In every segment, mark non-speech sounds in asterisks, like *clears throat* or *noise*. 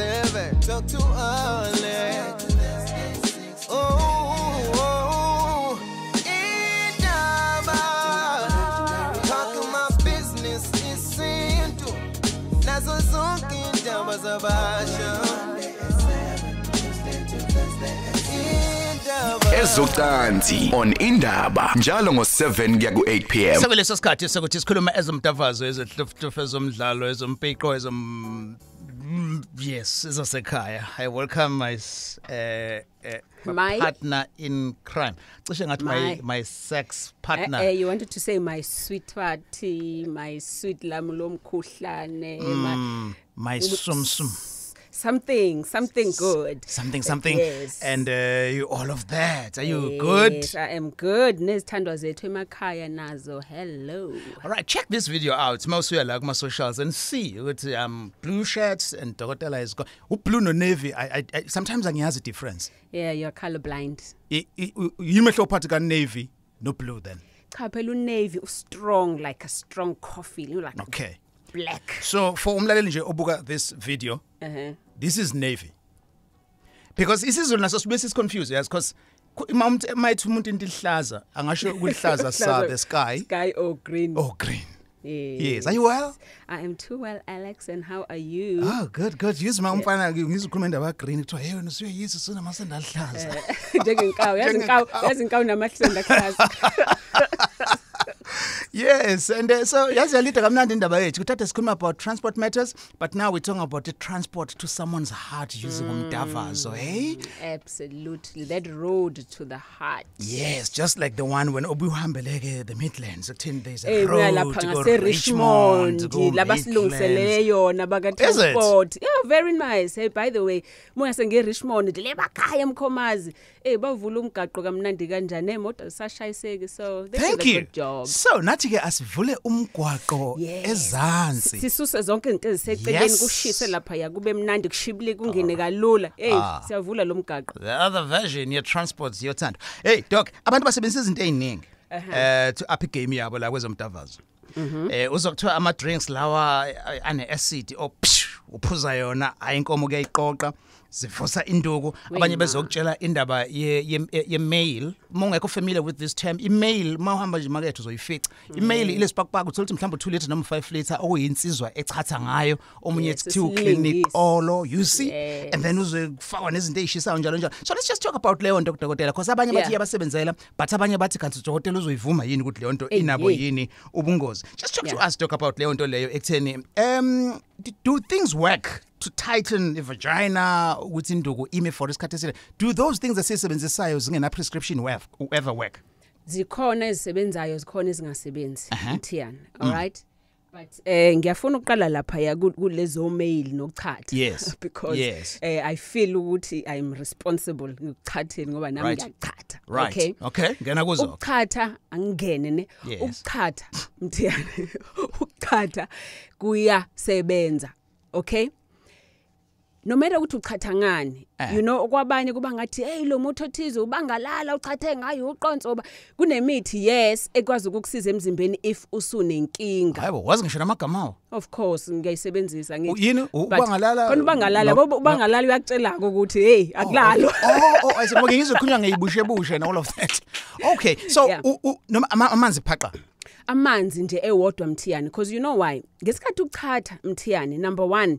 seven. Talk too early. Oh, oh, indaba. Talking my business isintu. Nazo zonke indaba zabasha. Indaba. ezocansi on indaba njalo ngo7 kuya ku8 pm Sekuleso sikhathi sokuthi sikhuluma ezomtafazo ezehlufhlufu ezomdlalo ezompiko ezom Mm, yes ezasekhaya i welcome my s- eh eh, My- partner in crime. Cishe ngathi my My- my sex Uh, partner uh, you wanted to say my sweetheart, my sweet lam lomkhuhlane, my Mm, my sumsum something, something good. something something Yes. and uh, you all of that are you good Yes, I am good. Nezithandwa zethu emakhaya nazo. Hello. All right, check this video out. Mawusuya la kuma socials and see ukuthi um blue shirts and Dokotela is got blue no navy. I, I, I sometimes angiyazi difference. Yeah, you're colorblind. I- i- u- Yini mehlo phakathi ka navy no blue then. Cha phela unavy strong like a strong coffee, you know, like Okay. black. So for umlaleli nje obuka this video, Uh-huh. This is navy. Because isizulu naso sibe confused yes because mayithi umuntu into ihlaza angasho *laughs* ukuhlaza sa the sky Sky or green. or green. Yes. Yes, are you well? I am too well, Alex, and how are you? Oh good good. Use my umfana ngizikhuluma indaba green kuthiwa hey wena usuyayisa sunamasenda ahlaza. Eh, *laughs* njengenkawu *laughs* yazi inkawu yazi inkawu namahlenda class Yes, and uh, so yazi yalida kamnandi indaba yethu. Kuthatha sikhuluma about transport matters, but now we're talking about the transport to someone's heart using umdavazo, hey? absolutely that road to the heart Yes, just like the one when obuhambeleke the Midlands. Kuthini there's a Eh road kuya lapha to go ngase Richmond, Richmond to go labasilungiselele yona baka Is it? transport yeah very nice hey by the way moya senge Richmond le bakhaya emkhomazi eh bavula umgaqo kamnandi kanjani emoto zisashayiseki so they Thank did a you. good job So nathi ke asivule umgwaqo Yes. ezansi. sisuse zonke izinto eziseceleni Yes. kushise lapha ya kube mnandi kushibile kungene kalula hey Ah. siyavula lo mgaqo The other version your transports yothando. Hey doc, abantu basebenzisa izinto eziningi. Eh to up game yabo la kwezomdavazo. Eh uzokuthiwa ama drinks lawa eh, ane acid o psh, uphuza yona ayinkomo kuyayiqoqa zivusa induku abanye Wema. bezokutshela indaba ye ye, ye mail mongekho familiar with this term email mawuhamba nje market uzoyifica email ilesipakpaka uthola ukuthi mhlawumbe 2 liter noma 5 liter okuyinsizwa echatha ngayo omunye Yes, ethi clinic isilingisi. olo you see Yes. and then uzofakwa nezinto ezishisayo njalo njalo so let's just talk about leyo nto kudokotela because abanye bathi Yeah. iyabasebenzela but abanye bathi kanti udokotela uzoyivuma yini ukuthi leyo nto Eh, inabo yeah. yini ubungozi just talk to Yeah. us talk about leyo nto leyo ekutheni um d- do things work to tighten the vagina ukuthi induku ime for isikhathi eside? Do those things esisebenzisayo zingena prescription work ever work? Zikhona ezisebenzayo zikhona ezingasebenzi uh-huh. Aha. Tian mm. all right but eh ngiyafuna ukuqala lapha ya ku- kulezo mail nokuchatha Yes. *laughs* because Yes. eh i feel ukuthi i'm responsible ngokuchatheni ngoba nami Right. ngiyachatha right okay okay ngena kuzo ukuchatha angingene ne Yes. ukuchatha *laughs* mthiyane ukuchatha kuyasebenza okay no matter ukuthi uchatha ngani Eh. you know okwabanye kuba ngathi hey lo muthi othize ubangalala uchathe ngayo uqonsoba kunemithi yes ekwazi ukukusiza emzimbeni if usunenkinga. Hayibo wazi ngisho namagama awo? Of course ngiyayisebenzisa U- yini? But Ubangalala- khona ubangalala no- bobo ubangalala uyakutshela ukuthi hey akulalwa. oh oh ayisibonge ngizokhulunywa ngeyibushe bushe and all of that. Okay so Yeah. u- u- noma ama- amanzi phaqa? Amanzi nje ewodwa mthiyane because you know why? Ngesikhathi ukuchatha mthiyane number 1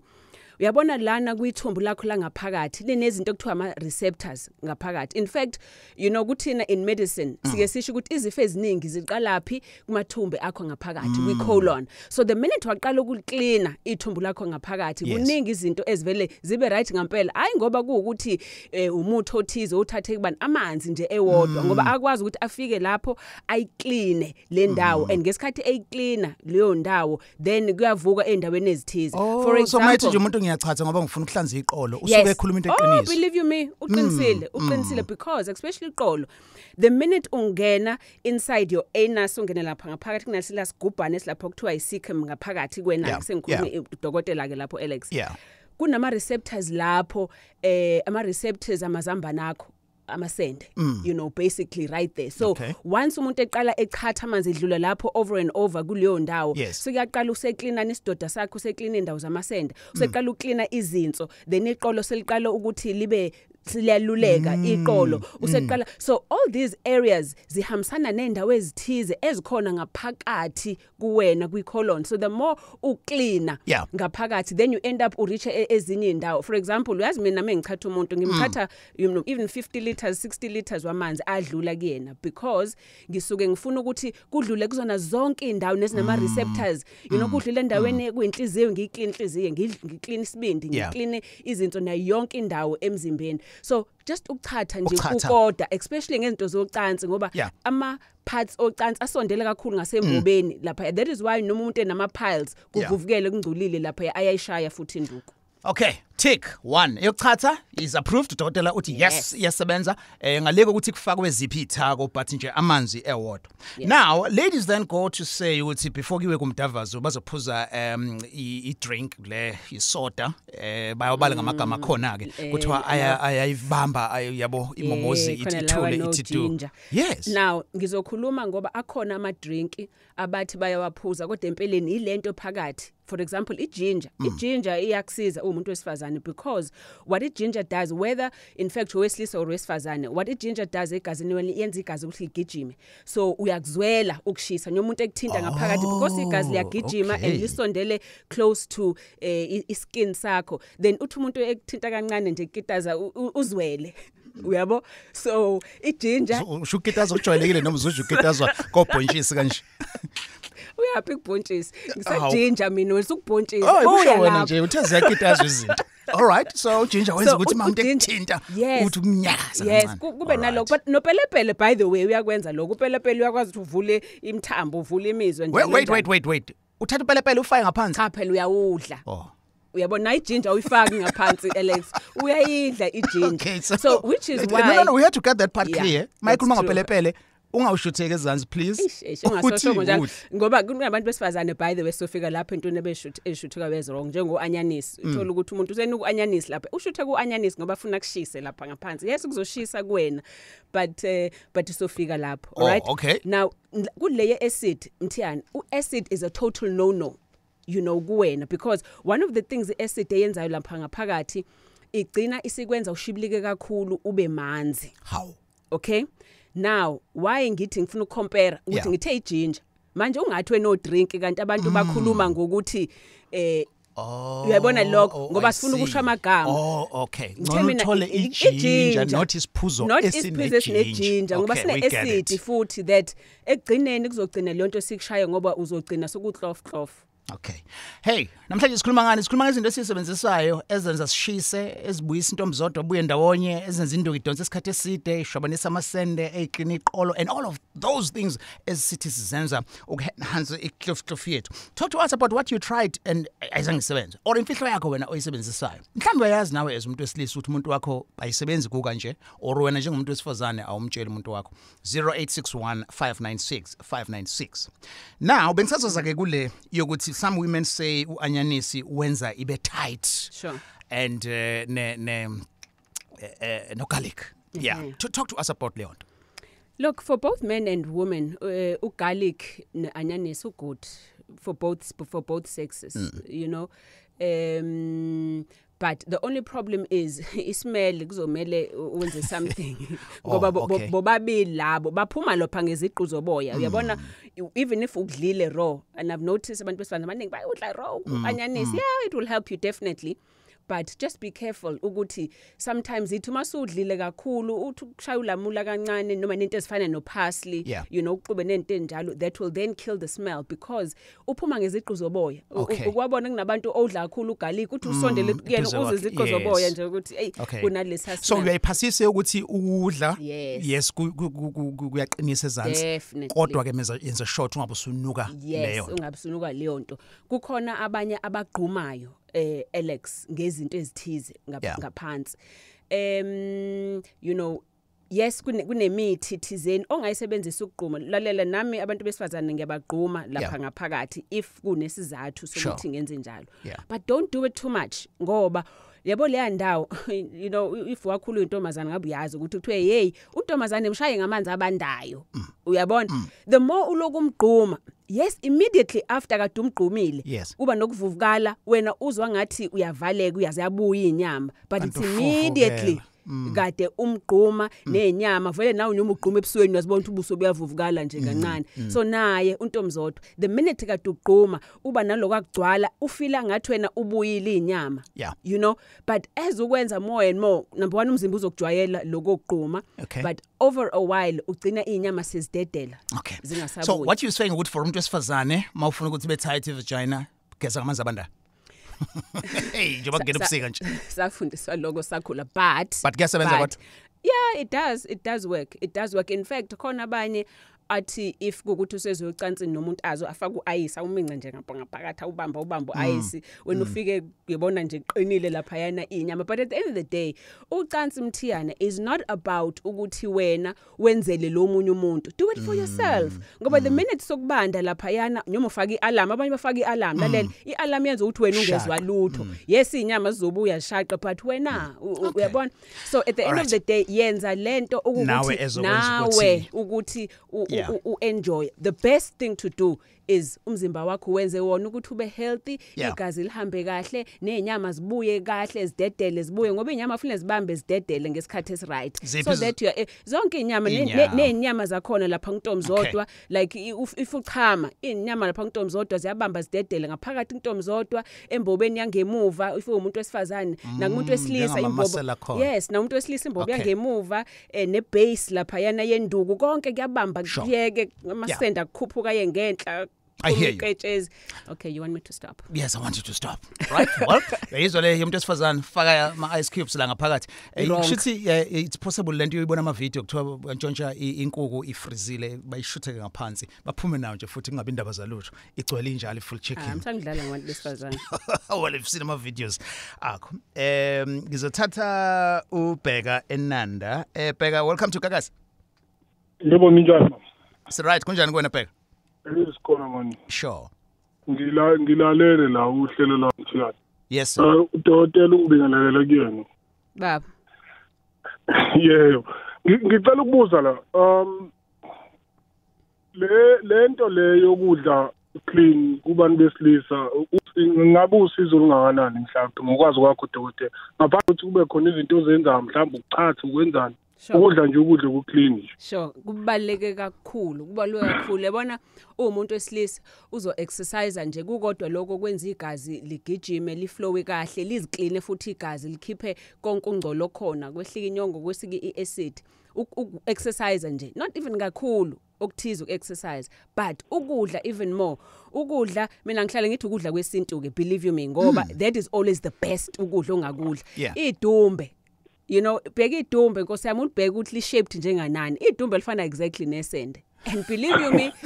uyabona lana kuyithumbu lakho la ngaphakathi linezinto ekuthiwa ama receptors ngaphakathi. In fact you know kuthina in medicine sike sisho ukuthi izifo eziningi ziqalaphi kumathumbe akho ngaphakathi kwi colon. So the minute waqala ukucleana ithumbu lakho ngaphakathi Yes. kuningi izinto ezivele zibe right ngempela hayi ngoba kuukuthi eh, umuthi othize uthathe kubani amanzi nje ewodwa ngoba akwazi ukuthi afike lapho ayicleane le ndawo. And ngesikhathi eyicleana leyo ndawo then kuyavuka endaweni ezithize. Oh so mayithi nje umuntu ngiyachatha ngoba ngifuna ukuhlanza iqolo usuke ekhuluma into Oh, eqiniso believe you me, uqinisile, uqinisile because especially iqolo. The minute ungena inside your anus ungena lapha ngaphakathi kunasila sigubhane esilapha kuthiwa isikhem ngaphakathi kwena Yeah, sengikhuluma yeah. udokotela ke lapho Alex. Yeah. Kunama receptors lapho eh ama receptors amazambana akho amasende you know basically right there so Okay. once umuntu eqala echatha amanzi edlula lapho over and over kuleyo ndawo Yes. sekuyaqala useklina isidoda sakho useklina indawo zamasende useqala uklina izinso then iqolo seliqala ukuthi libe siyaluleka iqolo. useqala so all these areas zihambisana nendawo ezithize ezikhona ngaphakathi kuwena kwicolon so the more uklina Yeah. ngaphakathi then you end up ureach e- ezinye indawo for example uyazi mina mengichatha umuntu ngimchatha you know even 50 liters 60 liters wamanzi adlula kuyena because ngisuke ngifuna ukuthi kudlule kuzona zonke indawo nezinama receptors you know kudlule endaweni kuyinhliziyo ngiclean inhliziyo ngiclean isibindi Yeah. ngiclean izinto nayo yonke indawo emzimbeni. So just ukuchatha nje Ukuchatha. kukoda especially ngezinto zocansi ngoba Yeah. ama parts ocansi asondele kakhulu ngasembobeni lapha that is why noma umuntu enama piles Yeah. kuvuvukele kungcolile lapha ayayishaya futhi induku Okay, tick 1. Yokuthatha is approved udokotela uthi yes Yes. iyasebenza eh ngaleko ukuthi kufakwe ziphi ithako but nje amanzi ewodwa. Now, ladies then go to say ukuthi before kiwe kumdavazo bazophuza um i i drink le isoda eh bayobala ngamagama khona ke kuthiwa aya ayayibamba ay- yabo imomozi Eh, ithi khona lawa ithule no ithi do. ginger. Yes. now ngizokhuluma ngoba akhona ama drink abathi bayawaphuza kodwa empeleni ilento phakathi for example iginger Mm. iginger iyakusiza umuntu wesifazane because what iginger does whether in fact owesilisa or wesifazane what iginger does egazini wena yenza igazi ukuthi ligijime so uyakuzwela ukushisa noma umuntu ekuthinta ngaphakathi because igazi liyagijima Oh, okay. and lisondele close to eh, i- iskin sakho then uthi umuntu ekuthinta kancane nje kitaza u- u- uzwele *laughs* uyabo so iginger ushukitaza ujwayelekile noma uzujukitazwa kobhontshisi kanje. *laughs* uyaphi kubhontshisi Awu. ngisajinja mina wesukubhontshisi Oh, kusho Uya wena lapho. nje uthe ziyakitazwa izinto. *laughs* All right, so ginger wenza So, ukuthi u- manje uginger- ekuthinta Yes. uthi umnyaza yes kancane. ku- kube All right. nalokho but nopelepele by the way uyakwenza lokho upelepele uyakwazi ukuthi uvule imthambo uvule imizwa Wait wait wait wait wait. Uthatha upelepele ufake ngaphansi. cha phela uyawudla Oh. uyabona nayo ijinja uyifaki ngaphansi *laughs* Alex uyayidla ijinja Okay, so, so which is Wait, why No no no, we had to get that part Yeah, clear. that's Mayikhuluma true. ngapelepele ungawushutheki ezansi please. Eish, eish, ungasosho Uthi njalo udla. ngoba kunabantu besifazane by the way sofika lapha entweni ebeshuthi eshuthuka bez wrong njengo anyanisi Mm. uthola ukuthi umuntu usenuku anyanisi lapha ushuthe ku anyanisi ngoba afuna kushise lapha ngaphansi yes kuzoshisa kuwena but uh, but sofika lapho Oh, right okay. now n- kuleye acid mthiyani uacid is a total no no you know kuwena because one of the things iacid eyenzayo lapha ngaphakathi igcina isikwenza ushibilike kakhulu ube manzi How? okay now why ngithi ngifuna ukucompare ukuthi Yeah. ngithe iginger manje ungathi wena no drink kanti abantu bakhuluma ngokuthi eh Oh. Uyayibona lokho? oh, Ngoba I sifuna see. ukusho amagama. Oh, okay. Ngithe Ngcono mina uthole i- i- iginger iginger, not isiphuzo not esine isiphuzo esinejinja ngoba Okay, sine we get acid it. futhi that ekugcineni kuzogcina le nto sikushaya ngoba uzogcina sokutlof clof Okay. Hey, namhlanje sikhuluma ngani? Sikhuluma ngezinto esisebenzisayo ezenza sishise, ezibuyisa intombi zodwa buye ndawonye, ezenza induku idonsa isikhathi eside, ishwabanisa amasende, eqina iqolo and all of those things esithi sizenza ukuenhance iklof yethu. Talk to us about what you tried and ayizange isebenze or imfihlo yakho wena oyisebenzisayo. Mhlawumbe uyazi nawe as umuntu wesilisa ukuthi umuntu wakho ayisebenzi kuka nje or wena njengomuntu wesifazane awumtsheli umuntu wakho. 0861 596 596. Now bengisazoza ke kule yokuthi some women say uanyanisi wenza ibe tight Sure. and uh, ne ne uh, no garlic. Yeah. Mhm. To talk to us about leon. Look, for both men and women, uh, ugarlic ne-anyanisi ugood for both for both sexes, Mm. you know. Um but the only problem is *laughs* ismell kuzomele wenze *laughs* something. Oh, Ngoba Oh, bo- bo- okay. bobabili labo baphuma lopha ngeziqu zoboya. Uyabona mm. even if udlile raw and i've noticed abantu besifazane abaningi bayudla raw mm, anyanisi mm. yeah it will help you definitely but just be careful ukuthi sometimes ithi masudlile kakhulu uthi ukushaya ulamula kancane noma nento ezifana no parsley Yeah. you know uqhube nento enjalo that will then kill the smell because uphuma ngeziqu zoboya U- u- Okay. ukwabona kunabantu odla kakhulu ugarlic uthi usondele kuyena eduze uze kwakhe, iziqu yes. zoboya nje ukuthi hey Okay. kunalesa So uyayiphasise ukuthi ukudla Yes. yes ku- ku- ku- ku- ku- kuyaqinisa ezansi. Definitely. Kodwa ke menza yenza short ungabe usunuka yes leyo. nto. ungabusunuka leyo nto kukhona abanye abagqumayo eh Alex ngezinto ezithize ngap- Yeah. ngaphansi um you know yes kune- kunemithi thizeni ongayisebenzisa ukugquma lalela nami abantu besifazane ngiyabagquma lapha Yeah. ngaphakathi if kunesizathu Sure. sokuthi ngenze njalo Yeah. but don't do it too much ngoba yabo leya ndawo *laughs* you know if wakhulu intombazana ngabe uyazi ukuthi kuthiwe hey untombazane mshaye ngamanzi abandayo uyabona the more uloku umgquma yes immediately after kade umgqumile Yes. kuba nokuvuvukala wena uzwa ngathi uyavaleka uyazabuya inyama but it's Kanti immediately ufufukela. Kade umgquma nenyama vele nawe noma ugquma ebusweni uyazibona ukuthi ubuso buyavuvukala nje kancane so naye untomzodwa the minute kade ugquma uba naloko akugcwala ufila ngathi wena ubuyile inyama Yeah. you know but as ukwenza more and more number 1 umzimba uzokujwayela lokugquma Okay. but over a while ugcina inyama sezidedela Okay. zingasabuyi So what you saying ukuthi for umuntu wesifazane mawufuna ukuthi be tight vagina geza ngamanzi abandayo. *laughs* Hey njengoba kungena Sa- ubusika nje. safundiswa lokho sakhula but But kuyasebenza but- kodwa? yeah it does it does work it does work in fact khona abanye athi if kukuthi usezoyocansini nomuntu azo afaka uayisi awuminca nje ngapha ngaphakathi ubamba ubamba uayisi wena ufike uyabona nje qinile lapha yana inyama. But at the end of the day ucansi mthiyana is not about ukuthi wena wenzele lo munye umuntu. Do it for yourself. Ngoba the minute sokubanda lapha yana noma ufaka ialarm abanye bafaka ialarm lalela ialarm yenza ukuthi wena ungezwa Shaqa. lutho. Yes inyama zizobuya shaqa but wena u- u- Okay. uyabona? So at the end Alright. of the day yenza lento Nawe ukuthi ezokwenza nawe ukuthi- ukuthi u- Yeah. u- u enjoy the best thing to do is umzimba wakho wenze wona ukuthi ube healthy Yeah. igazi lihambe kahle nenyama zibuye kahle zidedele zibuye ngoba inyama kufanele zibambe zidedele ngesikhathi esiright Ziphi so iz- that you are, eh, zonke inyama ne- ne- Inyama. nenyama zakhona lapha kuntombi zodwa like i- uf- if uchama inyama lapha kuntombi zodwa ziyabamba zidedele ngaphakathi kuntombi zodwa embobeni yangemuva if umuntu wesifazane nakumuntu wesilisa njengama-muscle imbobo akhona. yes namuntu wesilisa imbobo Okay. yangemuva eh, nebase lapha yana yenduku konke kuyabamba Sure. kuyeke amasenda kukhuphuka yengenhla I hear you. Is, okay you want me to stop Yes, I want you to stop. Right? Well, *laughs* yizwa le umuntu wesifazane faka ama ice cubes la ngaphakathi. Eh. Kushuthi eh, it's possible lento uyibona ama video kuthiwa bantshontsha inkuku ifrizile bayishutheke ngaphansi baphume nayo nje futhi kungabi indaba zalutho igcwele injalo full Ah, chicken. msangidlala ngabantu besifazane *laughs* well i've seen ama videos akho um ngizothatha ubheka enanda eh bheka welcome to gagas Yebo njani mama? right kunjani kuwena bheka Esikhona manje. sure Ngila ngilalele la uhlelo la mthiyana. yes sir. Eh udokotela ungibingelela kuyena. baba Yebo. Ngi- Ngicela ukubuza la. Um le lento le yokudla clean kubantu besilisa ngabe usizo lungakanani mhlawumbe ngokwazi kwakho udokotela. Ngaphandle ukuthi kube khona izinto ozenzayo mhlawumbe ukuchatha ukwenzani. Sure. Ukudla nje ukudla ku clean nje. Sure, kubaleke kakhulu, kubaleke kakhulu. Yabona umuntu wesilisa uzo exercise nje kukodwa lokho kwenza igazi ligijime, liflowe kahle, lizikline futhi igazi likhiphe konke ungcolo khona, kwehlika inyongo, kwesike iacid. Exercise nje, not even kakhulu okuthiza ukuexercise but ukudla even more ukudla mina ngihlale ngithi ukudla kwesintu ke believe you me ngoba that is always the best ukudla ongakudla Yeah. idumbe you know bheka idumbe nkosi yami ulibheka ukuthi li shaped njenganani? Idumbe lifana exactly nesende and believe you me *laughs*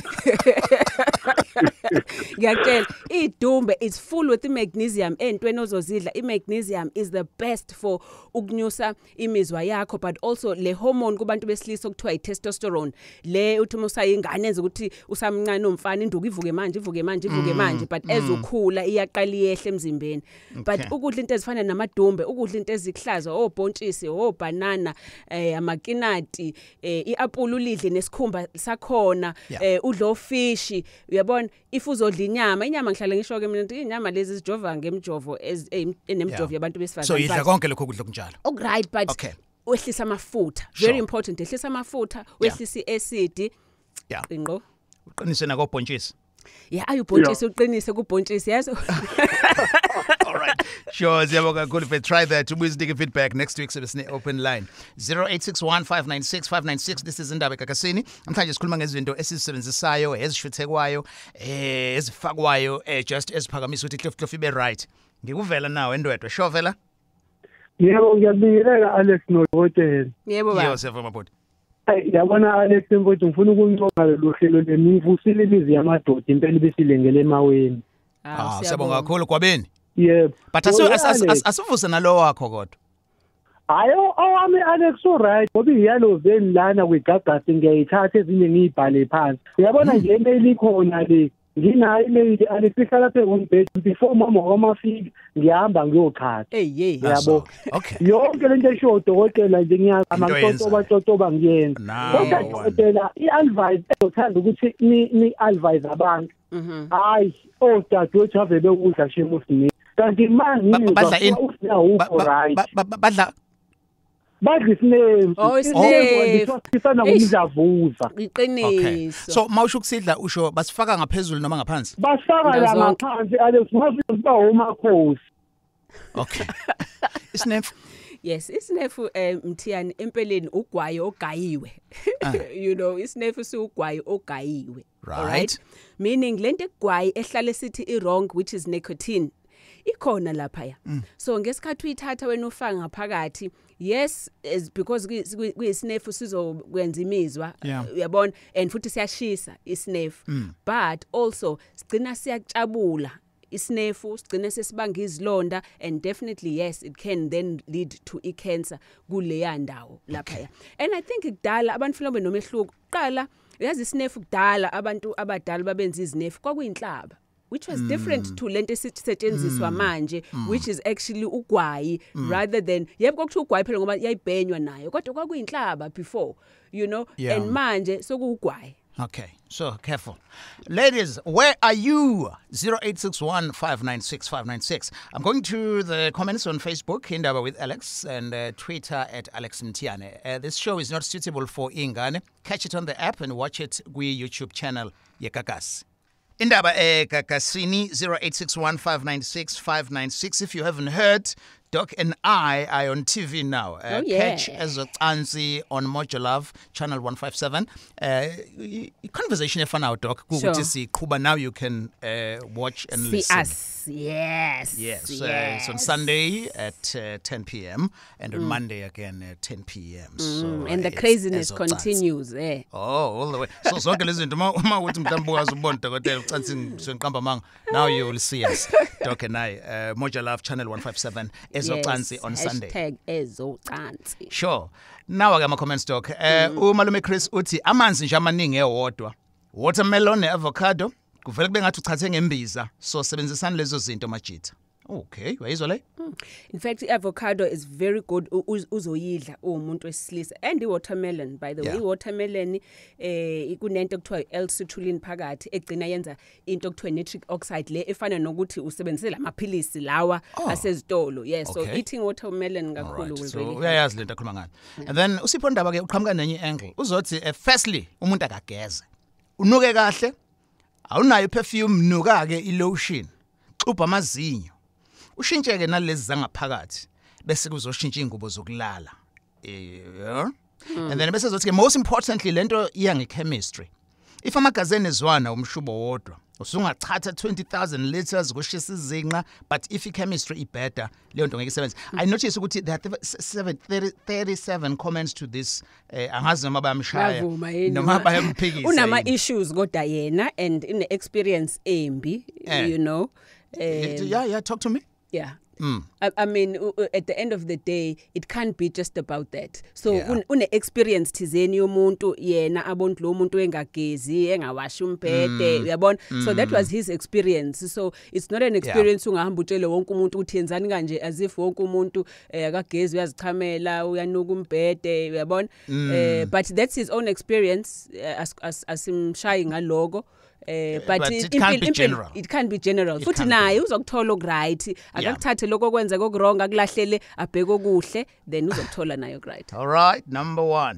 ngiyakutshela idumbe is full with magnesium entweni ozozidla. Imagnesium is the best for ukunyusa imizwa yakho but also le hormone kubantu besilisa okuthiwa i-testosterone. Le uthi uma usayingane enza ukuthi usamncane umfana induku ivuke manje ivuke manje ivuke manje but as ukhula iyaqala iyehle emzimbeni. But ukudla into ezifana namadumbe ukudla into ezihlaza obhontshisi obanana eh amakinati eh iapple ulidle nesikhumba sakhona Yeah. eh udlo ofishi uyabona if uzodla inyama inyama ngihlala ngisho ke mina ukuthi inyama lezi zijova ngemjovo ez- eh, enemjovo Yeah. yabantu besifazane so idla konke lokho kudla kunjalo okright but Okay. wehlisa amafutha Sure. very important ehlisa amafutha wehlisa iacid yeah qinqo uqinise nakobhontshisi yeah ayubhontshisi uqinise kubhontshisi yazo *laughs* alright sure siyabonga kakhulu fe try that. Ubuye sinike feedback next week sibe sine open line. 0861596596 this is indaba egagasini namhlanje sikhuluma ngezinto esizisebenzisayo ezishuthekwayo eh ezifakwayo eh just eziphakamisa ukuthi clef ibe right. Ngikuvela nawe endwedwe sure vela? Yebo ngiyabingelela Alex nodokotela. yebo baba. Siyavuma bodi Hayi yabona Alex mfowethu ngifuna ukuncoma lo hlelo lenivusile imizi yamadoda impela besilengele emaweni. ah siyabonga. kakhulu kwabeni? Yebo. but asu- Ngoba as- as- Alex, as- asivuse nalo wakho kodwa. Hayo owami Alex alright ngoba iyalo veni lana kwigagasi ngiyayithatha ezinye ngiyibhale phansi. Uyabona nje email ikhona le. Nginayo imeyili alifihla lapha ngombhedi before mama wamafika ngiyahamba ngiyochatha hey ye yabo? okay. Yonke lento eshiwo udokotela nje ngiyazama Into ngitotoba oyenzayo. totoba ngiyenza. Naw, kodwa one. dokotela i-advice ezothanda ukuthi ni- ni-advise abantu. Mhm. hayi odadewethu ave bekudla shemo sinika kanti ma Ba- badla badla isinemfu Oh, isinemfu. sifana ngomdlavuza iqiniso. So mawusho ukusidla usho basifaka ngaphezulu noma ngaphansi? Bafaka la ngaphansi mafika siba umakhosi. Okay. *laughs* Isinemfu yes isinefu eh mthiyani empeleni ugwayi ogayiwe. *laughs* You know isinefu siugwayi ogayiwe. Right. meaning lento egwayi ehlale sithi i wrong which is nicotine. Ikhona lapha ya so ngesikhathi uyithatha wena ufaka ngaphakathi yes is because kuyi- kuyi- kuyisinefu sizokwenza imizwa Yeah. uyabona? And futhi siyashisa isinefu. But also sigcina siyajabula isinefu sigcine sesibanga izilonda and definitely yes it can then lead to i-cancer kuleya ndawo lapha ya and i think kudala abantu mhlawumbe nomehluko qala uyazi isinefu kudala abantu abadala babenza izinefu kwakuyinhlaba. Which was different to lento esisetshenziswa manje which is actually ugwayi rather than yebo kwakuthiwa ugwayi phela ngoba yayibhenywa nayo kodwa kwakuyinhlaba before you know Yeah. and manje sokuugwayi Okay, so careful. Ladies, where are you? 0861 596 596. I'm going to the comments on Facebook, Indaba with Alex, and uh, Twitter at Alex Mtiane. Uh, this show is not suitable for Ingane. Catch it on the app and watch it we YouTube channel, Yekakas. Indaba eh Kakasini 0861596596 if you haven't heard Doc and I are on TV now. Uh, Oh, yeah. Catch as a Ansi on Mojo Love channel 157. Uh, conversation efana Doc Sure. ukuthi siqhuba now you can uh, watch and see listen. us yes Yes, uh, it's on Sunday at uh, 10 p.m. and on Monday again at 10 p.m. So, Mm, and the craziness continues eh Oh, all the way. So zonke lezi zinto uma uma uthi mhlawumbe uyazi ubona dokotela ucansi ngiqamba manga. Now you will see us. Doc and I, uh, Love channel 157 ezocansi on Sunday. hashtag ezocansi Sure. Now ke ama comments doc. Eh umalume Chris uthi amanzi nje amaningi ewodwa. Watermelon avocado kuvele kube ngathi uchathe ngembiza. So sebenzisani lezo zinto majitha. Okay, wayizwa le? in fact i-avocado is very good uzoyidla uwumuntu wesilisa and i-watermelon by the way Yeah. i-watermelon eh kunento ekuthiwa i-l-citrulline phakathi egcina yenza into ekuthiwa nitric oxide le efana nokuthi usebenzise lamaphilisi lawa asezitolo yes so Okay. eating watermelon kakhulu will So really uyayazi lento akhuluma ngayo. And then usipho ndaba ke uqhamuka nenye angle. Uzothi eh, firstly umuntu akageze. Unuke kahle. Awunayo perfume nuka ke ilotion. Xubha amazinyo. Ushintsheke nalezi zangaphakathi bese kuzoshintsha ingubo zokulala. Eh yeah. And then bese zothi ke most importantly lento iya ngechemistry. If amagazini ezwana umshubo wodwa usungachatha 20000 liters kushisa izinqa but if i-chemistry ibheda leyo nto ngeke isebenze i notice ukuthi there are 7 37 comments to this eh angazi noma bayamshaya Ngiyavuma yini noma ma- bayamphikisa unama yini. issues kodwa yena and ine experience embi Eh. you know Eh, um, yeah yeah talk to me yeah. I, I mean u- u- at the end of the day it can't be just about that. So Yeah. une une experience thizeni yomuntu yena abontu lo muntu engagezi engawashi umpede uyabona? So that was his experience. So it's not an experience ungahamba utshele wonke umuntu ukuthi yenzani kanje as if wonke umuntu eh, akagezi uyazichamela uyanuka umbhede uyabona? Eh, but that's his own experience eh, as- as- asimshayi ngaloko. Eh but, but i- it can't be impilo- impilo- general. it can't be general. Futhi can't be. naye uzokuthola okuright akakuthathe lokho kwenza kokurong akulahlele abheke okuhle then uzokuthola nayo okuright all right number 1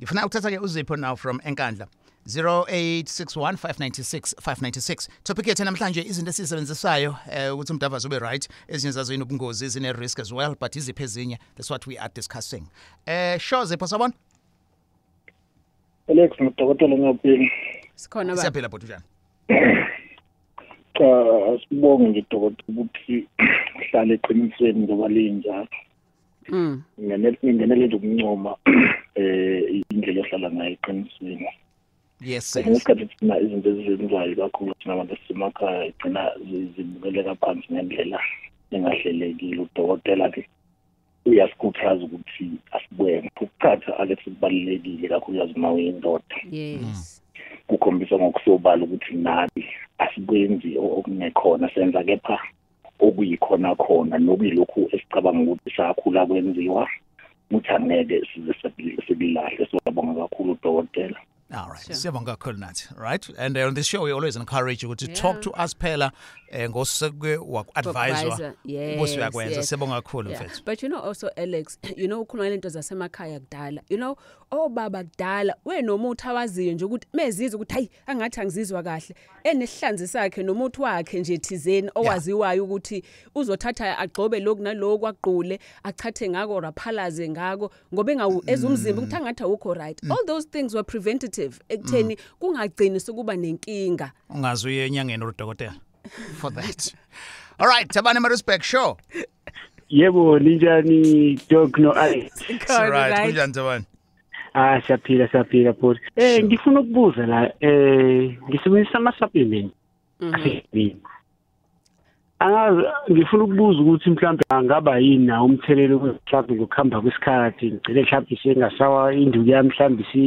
ngifuna ukuthatha ke uzipho now from enkandla. 0861596596 topic yethu namhlanje izinto esizisebenzisayo eh ukuthi umdavazi ube right ezinye zazo inobungozi zine risk as well but iziphi ezinye that's what we are discussing. Eh sure zipho sabona? Alex ngudokotela ngiyaphila sikhona baba. Siyaphila bhuti njani cha asibonge nje dokotela ukuthi uhlale eqinisweni ngoba linjalo mm. Ngenele ngenele nje ukuncoma eh indlela ohlala ngayo eqinisweni. Yes kwesinye sis. isikhathi thina izinto ezizenzayo kakhulu thina abantu esisemakhaya igcina zi- zibukeleka phansi ngendlela engahlelekile. Udokotela-ke uyasikhuthaza ukuthi asibwene ukuthatha alex kubalulekile kakhulukazi uma uyindoda. Yes. Kukhombisa ngokusobala ukuthi nabi asikwenzi okungekhona senza kepha okuyikhona khona nokuyilokhu esicabanga ukuthi sakhula kwenziwa. Ukuthi angeke size sibi- sibilahle siyabonga kakhulu udokotela All right. Sure. Siyabonga kakhulu nathi. Right? And uh, on this show we always encourage you to talk Yeah. to us phela eh ngoseke advisor. Advisor, yes, Bose uyakwenza. yes. Siyabonga kakhulu Yeah. mfethu. But you know also Alex, *clears throat* you know ukhuluma lento zasemakhaya kudala. You know obaba kudala wenomuthi awaziyo nje ukuthi mezizwe ukuthi hayi angathi angizizwa kahle. Enehlanzi sakhe nomuthi wakhe nje thizeni owaziwayo ukuthi uzothatha agxobe lokhu naloku aqule achathe ngako raphalaze ngako ngoba engawu ezumzimba ukuthi angathi awukho right. All those things were preventative ekutheni kungagcini sokuba nenkinga. Ungazi uye enyangeni udokotela for that. All right, Tabane Marisbeck show. yebo ninjani dok no alex All right. Kunjani Tabane? ah siyaphila siyaphila futhi eh ngifuna ukubuza la eh ngisebenzisa ama supplement asemini angazi ngifuna ukubuza ukuthi mhlawumbe angaba yini na umthelelo mhlawumbe ngokuhamba kwesikhathi ngicele mhlawumbe sengasawa induku yami mhlawumbe si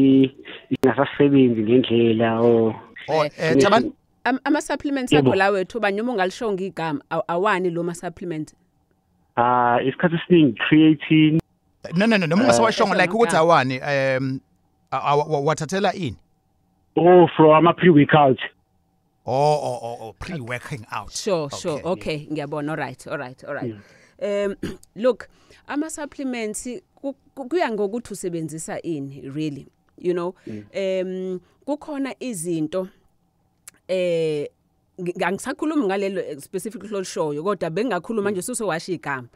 ingasasebenzi ngendlela or Oh, eh Tabane Am- ama supplements Yebo. akho la wethu ba noma ungalishonga igama aw- awani lo ma supplement ah isikhathi esiningi creatine. No no no, noma ungasawashonga like ukuthi awani. um wathathela ini? oh from ama pre-workout Oh oh oh, oh pre-working out. sure sure. Okay ngiyabona. All right all right all right. Um *clears throat* look ama supplements ku- ku- kuya ngokuthi usebenzisa ini really? You know? Um kukhona izinto eh ngi- angisakhulumi ngalelo eh, specific lo show kodwa bengakhuluma nje susowasha igama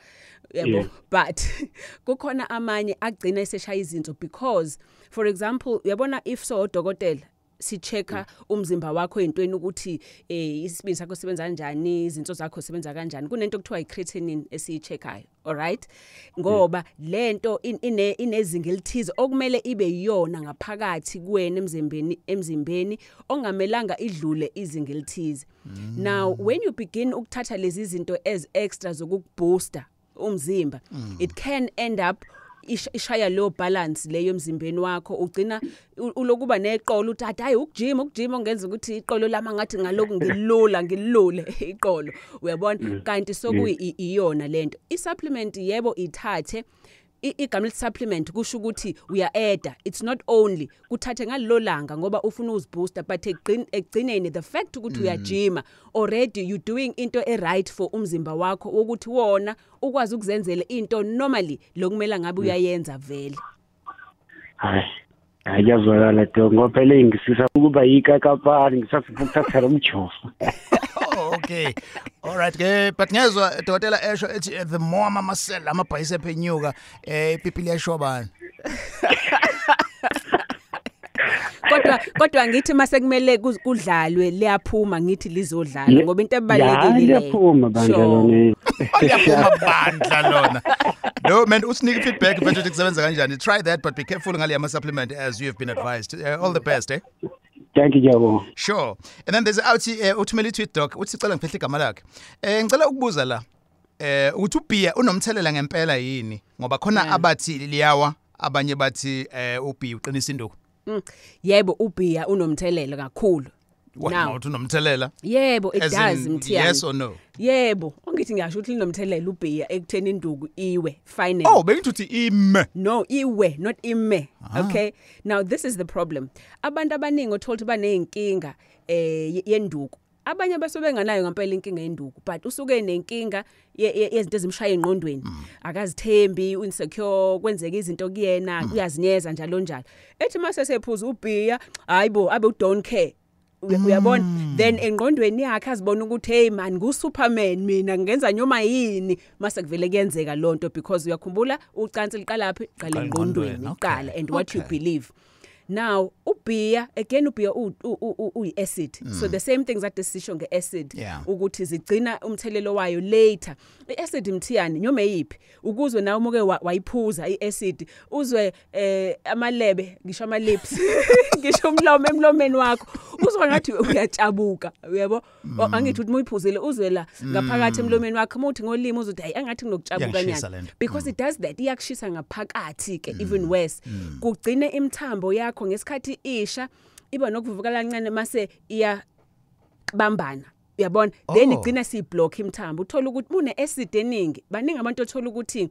yabo Yeah. but *laughs* kukhona amanye agcina eseshaya izinto because for example uyabona if so odokotela sichecka umzimba wakho entweni ukuthi eh isibindi sakho sibenza kanjani izinto zakho sibenza kanjani. Kunento ekuthiwa i-creatinine esiyicheckayo alright ngoba lento in- ine inezinga elithize okumele ibe yiyona ngaphakathi kuwena emzimbeni emzimbeni ongamelanga idlule izinga elithize. Now when you begin ukuthatha lezi zinto as extra zokubooster umzimba it can end up ishaya lo balance leyo emzimbeni wakho ugcina u- ulokuba neqolo uthi hayi ukujima ukujima ongenza ukuthi iqolo lama ngathi ngaloku ngilula ngilule *laughs* iqolo. Uyabona? Kanti sokuyi i- iyona lento i supplement yebo ithathe i- igama lethi supplement kusho ukuthi uya add it's not only kuthathe ngalelo langa ngoba ufuna uzibooster but egcin- egcineni the fact ukuthi uyajima already you doing into e right for umzimba wakho ukuthi wona ukwazi ukuzenzela into normally lokumela ngabe uyayenza vele. Hayi hayi kuyazwakala dok ngoba phela ingisisa ukuba yikakapani ngisafuna ukuthatha lo mjovo. Oh, *laughs* okay. All right ke but ngezwe dokotela esho ethi eh, the more ama cell ama bicep enyuka eh ipipili yashobana. kodwa kodwa ngithi mase kumele kuz- kudlalwe liyaphuma ngithi lizodlala ngoba into ebalekile leyo. liyaphuma bandla Sure. lona *laughs* Uyaphuma bandla lona. No man usinike feedback mfethu ukuthi kusebenza kanjani. Try that but be careful ngale ama supplement as you have been advised. Uh, all the best eh. Thank you ngiyabonga Sure. And then there's outhi uh, uthumela tweet doc uthi cela ngiphehle igama lakhe. Eh ngicela ukubuza la. Eh ukuthi ubhiya unomthelela ngempela yini? Ngoba khona abathi liyawa abanye bathi eh ubhiya uqinisa induku. Mm. yebo ubhiya unomthelela kakhulu Wena Now. uthi unomthelela? yebo it As does in, mthiyani yes or no? yebo ongithi ngiyasho ukuthi linomthelela ubhiya ekutheni induku iwe finally. Oh, bengithi uthi ime. no iwe not ime okay? Now this is the problem. Abantu abaningi othola ukuthi baneyinkinga eh ye- yenduku. Abanye basobe nganayo ngempela inkinga yenduku but usuke nenkinga ye- ye- yezinto ezimshaya engqondweni. Akazithembi insecure kwenzeka izinto kuyena uyazinyeza njalo njalo. Ethi mase sephuza ubhiya hayibo abe u don't care. Uya- uyabona? Then engqondweni yakhe azibona ukuthi hey man ngusuperman mina ngenza nyoma yini? Mase kuvele kuyenzeka lonto because uyakhumbula ucansi liqala laphi qala Qala engqondweni engqondweni, uqala okay, and what you okay. believe. Now ubhiya again ubhiya u- u- u- uyi acid so the same things that sisho nge acid Yeah. ukuthi zigcina umthelelo wayo later. Iacid mthiyani nyoma yipi ukuzwe nawe umuke wa- wayiphuza iacid uzwe eh amalebe ngisho ama lips *laughs* ngisho umlomo emlomeni wakho uzwe ngathi uyatshabuka uyabo? O- angithi ukuthi muyiphuzile uzwe la ngaphakathi emlomeni wakho. Muthi ngolimi uzothi hayi angathi kunokutshabuka Iyangishisa nyana. lento. because it does that iyakushisa ngaphakathi ke even worse. Kugcine imthambo yakho ngesikhathi isha iba nokuvuvukala kancane mase iya iyabambana. Uyabona? Then Oh. igcina siyiblock imthambo. Uthola ukuthi une acid eningi baningi abantu othola ukuthi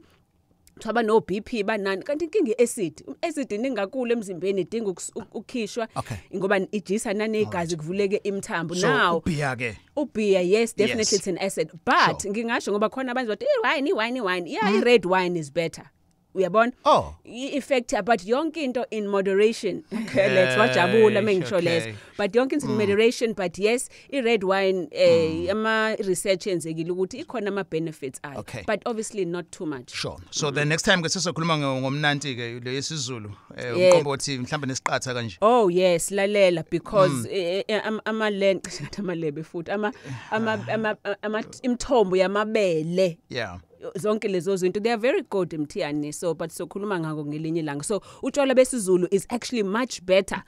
thaba no BP banani kanti inkinga iacid acid iningi kakhulu emzimbeni idinga ukukhishwa Okay. ngoba ijisa nanegazi kuvuleke imthambo. Now ubhiya ke? ubia yes definitely it's an acid. But ngingasho ngoba khona abantu bathi "Eh, wine wine wine. Yeah i red wine is better. Uyabona Oh. i-effect but yonke into in moderation *laughs* let's wajabula mengisho okay. leso but yonke into in moderation but yes i-red wine eh ama research enzekile ukuthi ikhona ama benefits ayo Okay. but obviously not too much Sure. So the next time ke sizokhuluma ngo- ngomnanti ke le yesizulu eh Yebo. umqombothi mhlambe nesiqatha kanje. Oh yes lalela because eh, eh, ama ama land *laughs* ngathi amalebe futhi ama ama ama ama- imthombo yamabele Yeah. Zonke lezo zinto. They are very good mthiyane so but sokhuluma ngako ngelinye ilanga. So utshwala besizulu is actually much better.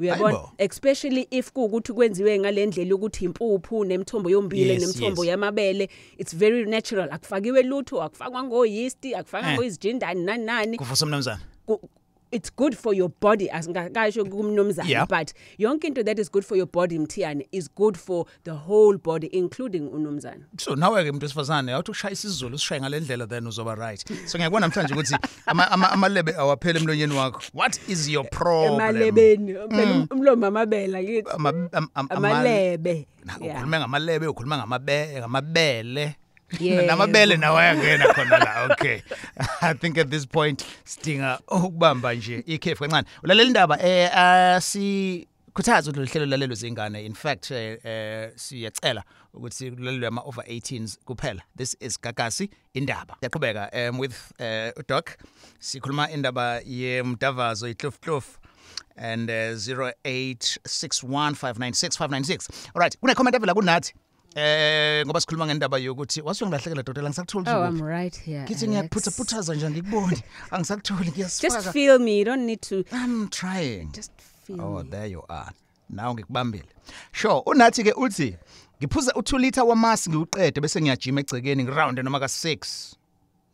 Uyabona? Especially if kuukuthi kwenziwe ngalendlela ukuthi impuphu nemthombo yombili Yes, nemthombo yes. yamabele. It's very natural. Akufakiwe lutho akufakwa ngo yeast akufakwa Eh. ngo izijindani nani. Nani Kuvusa. It's good for your body asingakasho kumnumzana Yeah. but yonke into that is good for your body mthiyane is good for the whole body including unumzana So nawe ke umuntu wesifazane awuthi ushaya isizulu usishaye ngalendlela then uzoba right. So ngiyabona namhlanje ukuthi ama ama- amalebe awaphele emlonyeni wakho. What is your problem? emalebeni um- umlomo amabela kithi Ama- am- am- amalebe Yeah. ngamalebe ukhuluma ngamabele. Namabele nawe ayangena *laughs* khona la okay. *laughs* I think at this point sidinga ukubamba nje ikhefu kancane ulalela indaba eh asi khuthaza ukuthi lohlelo lalelo zingane. In fact eh, eh siyacela ukuthi kulalelwe ama over 18s kuphela. This is gagasi indaba. Yaqhubeka um with eh doc sikhuluma indaba yemdavazo ihlufhluf and uh, 0861596596 alright kune comment evela kunathi eh ngoba sikhuluma ngendaba yokuthi wasuke ngilahlekela dodela ngisakutholi oh ukuthi i'm right here kithi Alex. ngiyaphuthaphuthaza nje ngikuboni angisakutholi just ngiyasifaka feel me you don't need to i'm trying. Just feel oh me. there you are. Nawe ngikubambile. Sure unathi ke uthi ngiphuza u2 liter wamasi ngiuqede bese ngiyajima egcekeni ngiround noma ka6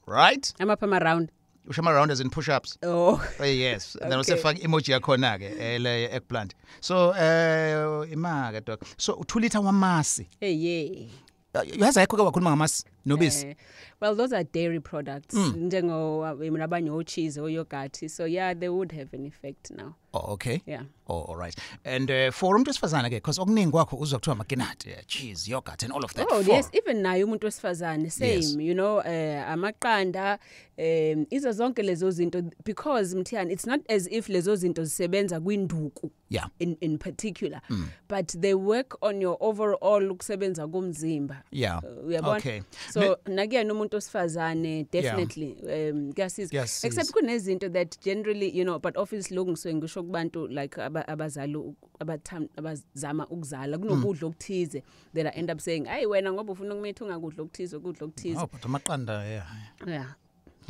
right? Amapha ama round ushama round as in push ups oh Eh yes. And then Okay. usefaka emoji yakhona ke eh, le eggplant. So eh imake doc. So u2 liter wamasi? Hey yeah. Yazi ayikho ke wakhuluma ngamasi? Nobisi yeah. well those are dairy products Mm. njengo mina abanye o cheese o yogurt so yeah they would have an effect now oh okay yeah Oh all right. And uh, for umuntu wesifazane ke because okuningi kwakho uzwa kuthiwa makinati, uh, cheese, yogurt and all of that. Oh For- yes even naye umuntu wesifazane same Yes. you know uh, amaqanda um izo zonke lezo zinto because mthiyani it's not as if lezo zinto zisebenza kwinduku Yeah. in in particular mm. but they work on your overall ukusebenza komzimba Yeah. Uh, Okay. so nakuyena umuntu osifazane definitely um kuyasiza. Kuyasiza. except kunezinto that generally you know but obviously lokhu ngisuke ngisho kubantu like aba- abazali u- abatham- abazama ukuzala kunokudla okuthize that I end up saying hayi wena ngoba ufuna ukumitha ungakudla okuthize ukudla okuthize. Oh but amaqanda yeah. yeah.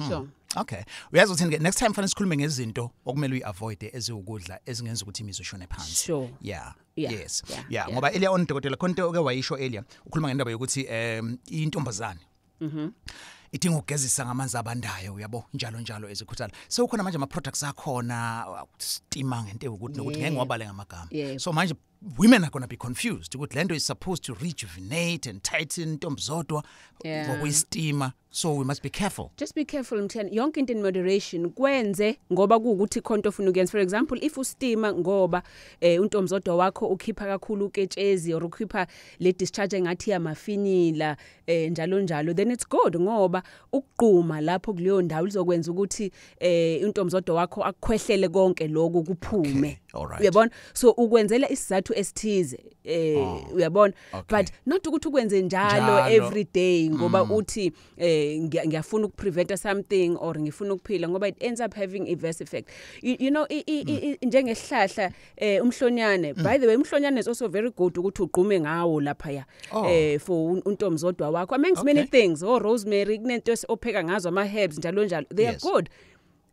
Sure Okay. Uyazi ukuthi ke next time fanele sikhulume ngezinto okumele uyiavoid eziwukudla ezingenza ukuthi imizwa ishone phansi. Sure. Yeah. Yeah, Yes. yeah, Yeah, yeah. ngoba earlier on dokotela khonto oke wayisho earlier ukhuluma ngendaba yokuthi um intombazane. Mhm. idinga ukugezisa ngamanzi abandayo uyabo njalo njalo ezikhuthala sekukhona manje ama products akhona steamer ngento ukuthi nokuthi ngeke ngiwabale ngamagama Yebo. so manje women are going to be confused ukuthi lento is supposed to rejuvenate and tighten intombi zodwa Yeah. ngokuyistima so we must be careful. Just be careful mtheni. Yonke into in moderation kwenze ngoba kuukuthi khonto ofuna ukuyenza. For example if ustima ngoba eh untomzodwa wakho ukhipha kakhulu uketshezi or ukhipha le discharge engathi yamafinila eh njalo njalo then it's good ngoba ukugquma lapho kuleyo ndawo lizokwenza ukuthi eh untomzodwa wakho akukhwehlele konke lokho kuphume. Okay, alright. uyabona? So ukwenzela isizathu esithize eh uyabona okay. but not ukuthi ukwenze njalo Njalo. every day ngoba uthi eh ngiya- ngiyafuna ukupreventa something or ngifuna ukuphila ngoba it ends up having adverse effect you, you know i- i- i- i- njengesihlahla eh umhlonyane by the way umhlonyane is also very good ukuthi ugqume ngawo lapha ya Oh. eh for un- untomzodwa wakho amongst many Okay. things oh rosemary kunento esi- opheka ngazo ama herbs njalo njalo they Yes. are good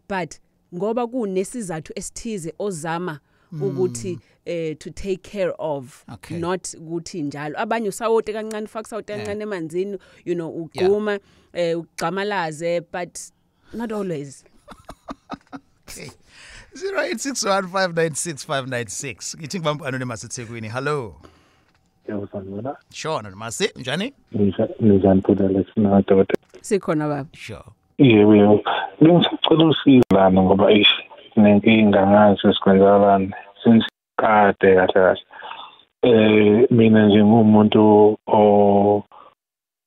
but ngoba kunesizathu esithize ozama ukuthi eh to take care of Okay. not ukuthi njalo. Abanye usawote kancane ufaka sawote kancane emanzini you know ugquma eh ugqamalaze but not always. Okay. 0861596596 ngithi ngibamba anonymous eThekwini. Hello. Yebo sanibona sure nomasi njani? Ninjani phela lesina dokotela sikhona baba. Sure. Yebo yebo bengisacela usizo lana ngoba ish nenkinga ngazi sikwenzakalani since kade kahle kahle eh mina nje ngumuntu o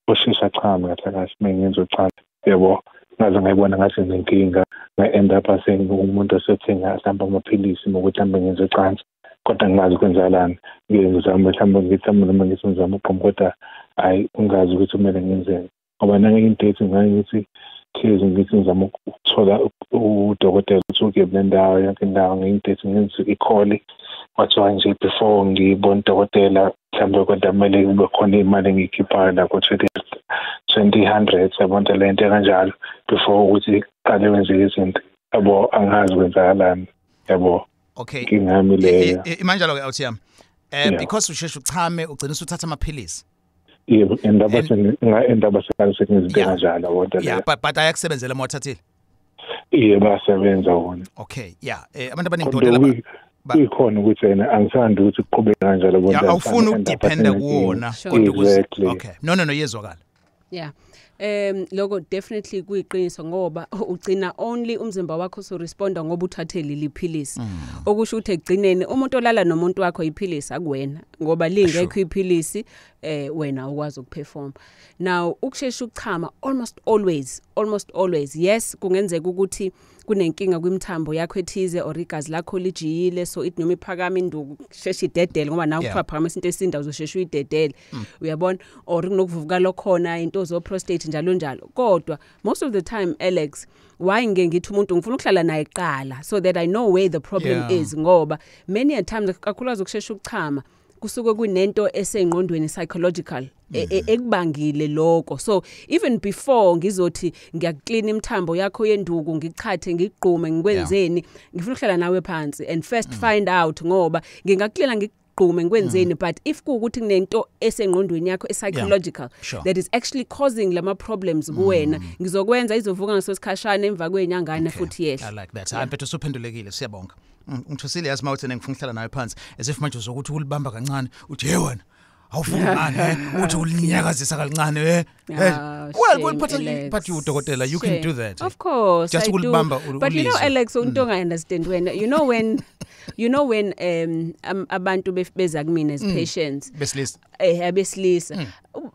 oshisa chama kahle kahle mengenza uchama yebo ngaze ngayibona ngathi nenkinga nga-end up asengumuntu osethenga mhlawumbe amaphilisi ngokuthi mhlawumbe ngenza ucansi kodwa ngingazi kwenzakalani ngike ngizame mhlawumbe ngithi mhlawumbe noma ngithi ngizame uqomo kodwa hhayi ungazi ukuthi kumele ngenzeni ngoba nangenye into ngaye ngithi hlezi ngithi ngizama ukuthola udokotela ukuthi uke kule ndawo yonke indawo ngenye into ethi ngenze ikholi kwathiwa nje before ngibone udokotela mhlawumbe kodwa kumele kube khona imali engiyikhiphayo la ku-twenty hundreds yabonto le nto kanjalo before ukuthi qale wenzeke izinto. Yabo angazi kwenzakalani. Yabo okay. inkinga yami leyo. I- i- imanjalo ke awuthi yami eh Yeah. because usheshe uchame ugcina usuthatha amaphilisi. Yebo endaba endaba sekale sekungezinto Yeah. kanjalo yabonto yeah leyo but but ayakusebenzela uma wathathile? Iye basebenza wona. Okay yeah. Eh abantu abaningi kodwa dokotela kuyi- ba- kuyikhona ukuthi yena angithandi ukuthi kuqhubeke kanjalo yeah bonke awufuni ukudependa kuwona kodwa ukuze- exactly. okay. No no no yezwakala. Yeah um lokho definitely kuyiqiniso ngoba ugcina only umzimba wakho so responda ngoba uthathe leli philisi okusho ukuthi ekugcineni umuntu olala nomuntu wakho iphilisi akuwena ngoba lingekho iphilisi eh wena ukwazi ukuperform now ukushesha ukuchama almost always almost always yes kungenzeka ukuthi kunenkinga kwimthambo yakho ethize or igazi lakho lijiyile so ithi noma iphakama induku sheshe idedele ngoba nawe Yeah. kuthiwa phakama isinto esinda uzosheshe uyidedele uyabona or kunokuvuvuka lokhona into zo prostate njalo njalo kodwa most of the time Alex why ngeke ngithi umuntu ngifuna ukuhlala naye qala so that i know where the problem Yeah. is ngoba many a times kakhulukazi ukushesha ukuchama kusuke kunento esengqondweni psychological e- e- ekubangile lokho. So even before ngizothi ngiyaklina imthambo yakho yenduku ngichathe ngigqume ngikwenzeni ngifuna ukuhlala nawe phansi and first find out ngoba ngingaklina ngigqume ngikwenzeni but if kuukuthi kunento esengqondweni yakho psychological Sure. that is actually causing lama problems kuwena ngizokwenza izovuka ngasosikhashana emva kwenyangana futhi i yehle like that. Hayi mpethu usuphendulekile siyabonga. Mm, ngithusile yazi mawuthi ngifuna ukuhlala nawe phansi. As if manje uzokuthi ulibamba kancane uthi hey wena awufuni ngani he *laughs* uthi ulinyakazisa kancane he Ah, well shame, well but Alex. but you udokotela you can Shame. do that Of course, Just I do. ukulibamba ul- But you know, ulizwe. Alex, into mm. I understand when you know when you know when um um, abantu bef- beza kumina as patients besilisa eh abesilisa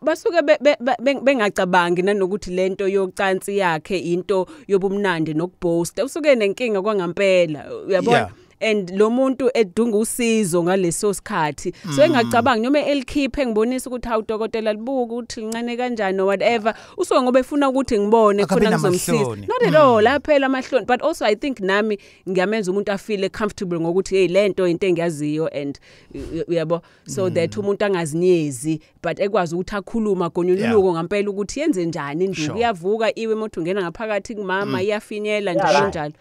basuke be- be- be- bengacabangi nanokuthi lento yocansi yakhe into yobumnandi nokuboosta usuke nenkinga kwangampela uyabona Yeah. And lo muntu edunga usizo ngaleso sikhathi. So engacabangi noma elikhiphe ngibonisa ukuthi hawu dokotela libuka ukuthi lincane kanjani or whatever. Usuke ngoba efuna ukuthi ngibone Akabi khona ngizomsiza. namahloni. not at all aphela amahloni. But also i think nami ngiyamenza umuntu afeel comfortable ngokuthi hey lento into engiyaziyo and u- uyabo? So that umuntu angazinyezi but ekwazi ukuthi akhuluma gonyuluko ngempela ukuthi yenze njani induku Sure. iyavuka iwe emothi ungena ngaphakathi kumama iyafinyela njalo njalo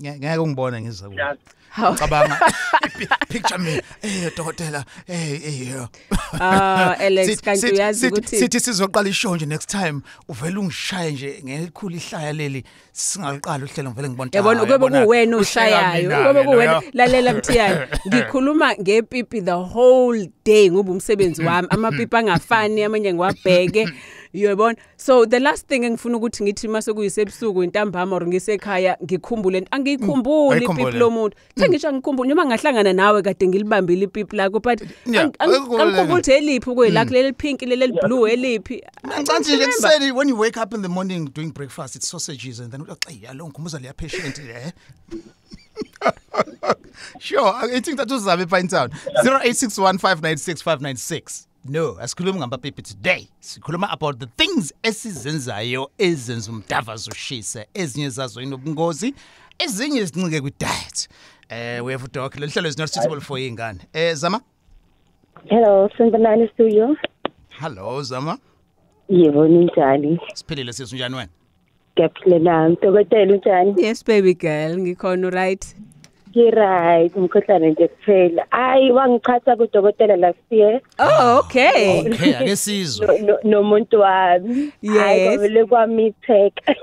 Nge- ngeke ungibone ngiza kuwe Hawu. Cabanga *laughs* picture me. Eh dokotela. Eh eh ah Alex Sithi- kanti sithi- uyazi sithi- ukuthi sithi sizoqala ishow nje next time. Uvela ungishaye nje ngelikhulu ihlaya leli singaliqala uhlelo ngivele ngibona ukuthi, yabona ah, kube yabona, kuwena uhleka ushayayo mina-ke kube kuwena loyo. lalela mthiyani *laughs* ngikhuluma ngepipi the whole day ngoba umsebenzi wami. Amapipi angafani amanye ngiwabheke. *laughs* uyabona so the last thing engifuna ukuthi ngithi mase kuyisebusuku intambama or ngisekhaya ngikhumbule angiyikhumbuli Ayikhumbule. ipipi lomuntu sengisho ngikhumbule noma ngahlangana nawe kade ngilibambile ipipi lakho but Yeah, ayikhumbule. angikhumbuli ukuthi eliphi kwelakho leli pink leli blue eliphi Ngicathi nje Remember? ekuseni when you wake up in the morning doing breakfast it's sausages and then uthi hey yalo ngikhumbuza leya patient le *laughs* Sure, I think that was Zabe Pine Town. 0861596596. No, asikhulumi ngamapipi today. Sikhuluma about the things esizenzayo ezenza umdavazo ushise. Ezinye zazo inobungozi, ezinye zincike kwi diet. Eh we have a doc. Lo hlelo is not suitable for ingane. Eh Zama? Hello, Sanibonani studio. Hello Zama. Yebo ninjani? Siphilile sisi njani wena? Ngiyaphila nami. Dokotela unjani? yes baby girl ngikhona right Ngi-right, umkhuhlane nje kuphela. Hayi wangichatha kudokotela last year oh okay Okay, ake sizwe. no- no- nomuntu wami. Hayi Yes. kwavele kwamitheka.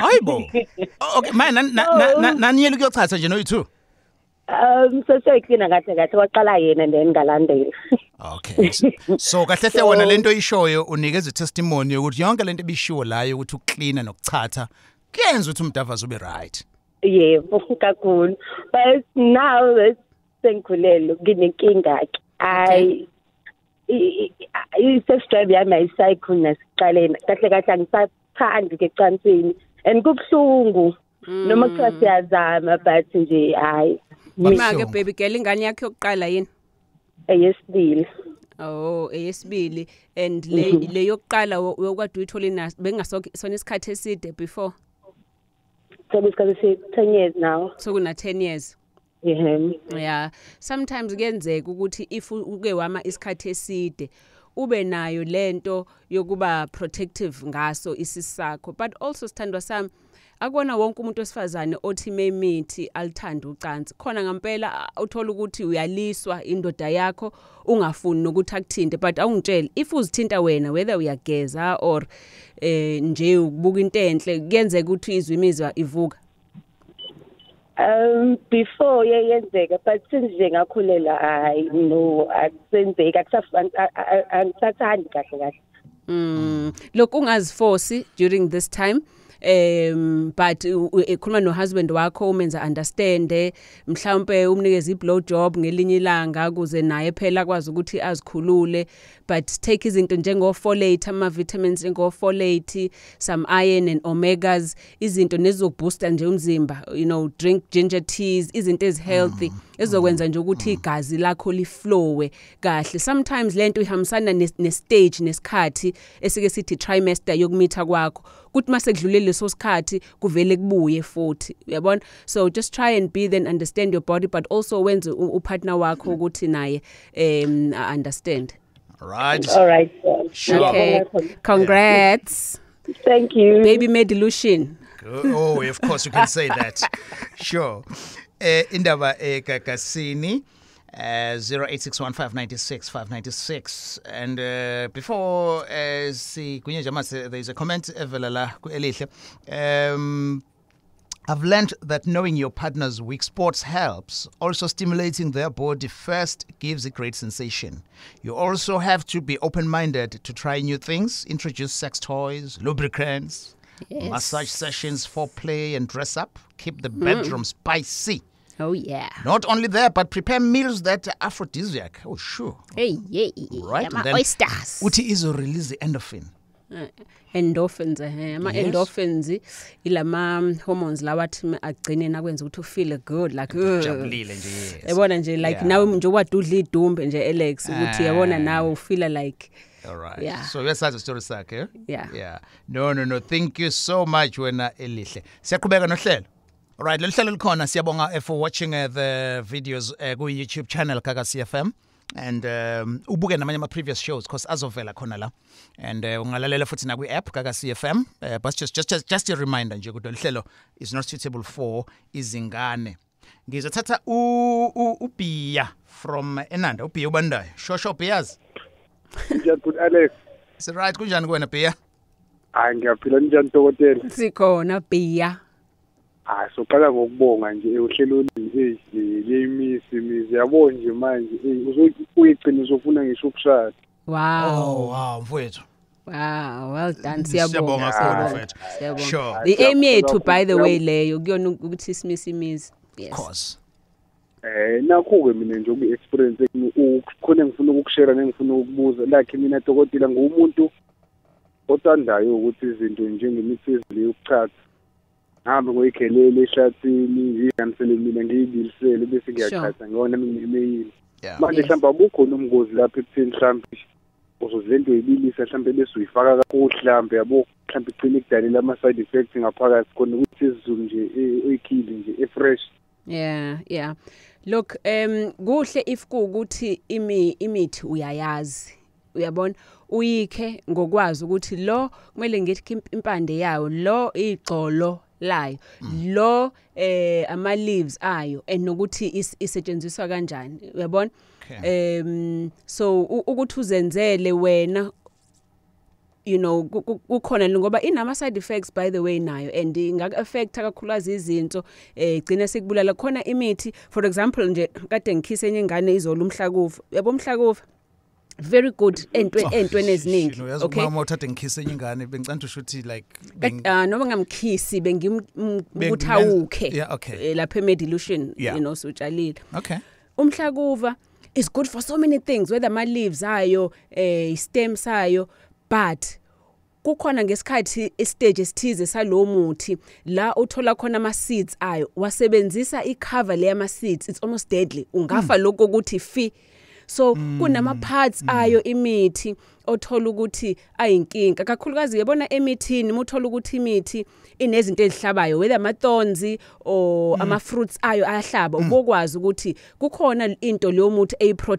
Hayibo. *laughs* Okay, manje nani na- na- na- naniyela ukuyochatha nje no2. um so soyiklina kahle kahle kwaqala yena then ngalandela Okay. So- So kahle hle wena lento ishoyo unikeza testimony ukuthi yonke lento ebishiwo layo ukuthi ukucleana nokuchatha kuyenza ukuthi umdavazo ube right. Yebo kakhulu. But now that sengikhulele nginenkinga ke. I i-sex drive yami ayisayikhulu nasiqaleni kahle kahle angisathandi ke ecansini. And kubuhlungu. Noma kuthiwa siyazama but nje hayi. Ima ke baby girl ingane yakhe yokuqala yini? eyesibili. Oh, eyesibili. And le le yokuqala yokwade uyithola ina bengasoke sona isikhathi eside before? Sekusikhathi si-ten years now sokuna 10 years. yeah. Yeah, sometimes kuyenzeka ukuthi if u- uke wama isikhathi eside ube nayo lento yokuba protective ngaso isisakho but also sithandwa sami akona wonke umuntu wesifazane othi memithi alithanda ucansi khona ngempela a- uthola ukuthi uyaliswa indoda yakho ungafuni nokuthi akuthinte but awungitshela if uzithinta wena whether uyageza or eh nje ukubuka into enhle kuyenzeka ukuthi izwi imizwa ivuka? Um before yeyenzeka but since nje ngakhulela hayi no akusenzeki akusaf- ang- a- a- angisathandi kahle kahle. Mm. Lokhu ungaziforce during this time? Um but u- u- ekhuluma no husband wakho umenza understand mhlawumbe umnikeza iblow job ngelinye ilanga kuze naye phela akwazi ukuthi azikhulule but take izinto njengo folate ama vitamins njengo folate some iron and omegas izinto nezokubooster nje umzimba you know drink ginger teas izinto ezi healthy ezokwenza nje ukuthi igazi lakho liflowe kahle. Sometimes lento ihambisana nes- nestage nesikhathi esike sithi trimester yokumitha kwakho. Kuthi mase kudlulele leso sikhathi kuvele kubuye futhi uyabona? So just try and be then understand your body but also wenze u- upartner wakho ukuthi naye um understand. Right. all right Sure. okay. Congrats. Thank you. Baby medilution Oh, of course you can say that. *laughs* Sure. Eh indaba egagasini uh 0861596596 and uh, before uh, si kunye nje mase there is a comment evela la elihle um I've learned that knowing your partner's weak spots helps. Also, stimulating their body first gives a great sensation. You also have to be open minded to try new things, introduce sex toys, lubricants, massage sessions, foreplay, and dress up. Keep the bedroom spicy. Oh yeah Not only that, but prepare meals that are aphrodisiac. Oh, sure. hey yeah Right. Then oysters Uti izo release the endorphin. Uh, endorphins eh ama Yes. endorphins ilama hormones lawa athi agcine nakwenza ukuthi ufeel good like uh, Jabulile nje, yes. yabona nje like Yeah. nawe nje wade udla idumbe nje Alex ukuthi yabona Ah. nawe ufeela like All right. Yeah. So uyasazi story sakhe. eh? Yeah. Yeah. No no no. Thank you so much wena elihle. Siyaqhubeka nohlelo. All right, lolu hlelo likhona. Siyabonga eh, for watching uh, the videos uh, ku YouTube channel Kaka CFM and um ubuke namanye ama previous shows because azovela khona la. And uh, ungalalela futhi na ku app Kaka CFM uh, but just just just, just a reminder nje ukuthi lolu hlelo is not suitable for izingane. Ngizothatha u u- ubhiya from Enanda. Ubhiya ubandayo? Shosho bhiyazi njani good alex. Is it right? Kunjani kuwena bhiya? Hayi ngiyaphila njani dokotela sikhona beer hayi soqala ngokubonga nje uhlelo eyi leyimisi imizi yabo nje manje eyi uyigcina uzofuna ngisho ukushada. Wow. Oh wow mfowethu. Wow well done Siyabonga siyabonga. kakhulu, siyabonga mfethu. siyabonga. Sure. the aim yethu Siyabonga. by the kakhulu. way leyo kuyona ukuthi isimisi imizi of yes. Course. Eh nakho-ke mina nje uku-experience khona engifuna ukukushare nengifuna ukubuza like mina dokotela ngumuntu othandayo ukuthi izinto njengemithi ezile yokuchatha ngihambe ngoyikhelele ehlathini ngiyihanisele mina ngiyibilisele bese ngiyachatha ngiyona yeah. Manje mhlawumbe abukhona ubungozi lapho ekutheni mhlawumbe uzozile nto uyibilisa mhlawumbe bese uyifaka kakhulu mhlawumbe yabo mhlawumbe igcine ikudalela ama-side effects ngaphakathi khona ukuthi isizulu nje e- oyikhile nje e-fresh. Yeah yeah. Look um kuhle if kuukuthi imi imithi uyayazi uyabona? Uyikhe ngokwazi ukuthi lo kumele ngithi imp- impande yayo lo igxolo layo. Lo eh ama leaves ayo and nokuthi is- isetshenziswa kanjani uyabona? Um so ukuthi uzenzele wena you know ku- ku- kukhona ngoba inama side effects by the way nayo and ingaka affect kakhulukazi izinto eh igcina sikubulala khona imithi. For example nje kade ngikhise enye ingane izolo umhlakuva yabo umhlakuva very good entwe entweni eziningi Oh, uyazi okay? uma uthathe ngikhise enye ingane bengicanda usho ukuthi like Kat- beng- ah noma ngamkhisi Bengimenza- bengimuthawuke Yeah, okay. eh, lapha emedilution Yeah. you know sutshalile okay. Umhlakuva is good for so many things whether ama leaves ayo eh stem sayo but kukhona ngesikhathi istage esithize salowo muthi la uthola khona ama seeds ayo wasebenzisa icover le yama seeds it's almost deadly. Ungafa lokho ukuthi fi so kunama parts ayo imithi. Othola ukuthi ayinkinga kakhulukazi yabona emithini muthola ukuthi imithi inezinto ezihlabayo whether ama thorns or ama fruits ayo ayahlaba ubokwazi ukuthi kukhona into leyo muthi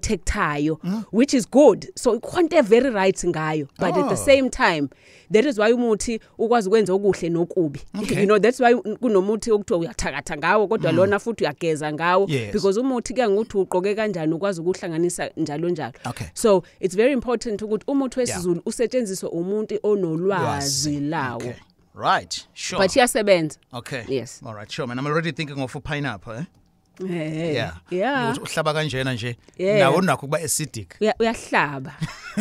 eyiprotectayo which is good so ikhonto very right ngayo but at the Oh. same time that is why umuthi ukwazi ukwenza okuhle nokubi Okay. you know that's why kunomuthi okuthiwa uyathakatha ngawo kodwa lona futhi uyageza ngawo Yes. because umuthi kuya ngokuthi uqoke kanjani ukwazi ukuhlanganisa njalo njalo Okay. so it's very important ukuthi umuthi wesizulu usetshenziswe umuntu onolwazi lawo. Okay. Right. Sure. But iyasebenza. Okay. Yes. all right. Sure man. I'm already thinking of a pineapple eh? Eh, yeah. yeah. Ukuthi uhlaba kanjena nje. Yeah. nawo nakho kuba acidic. Uya- uyahlaba.